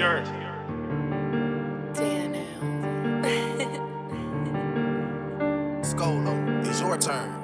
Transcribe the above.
the earth. Damn. Scolo, it's your turn.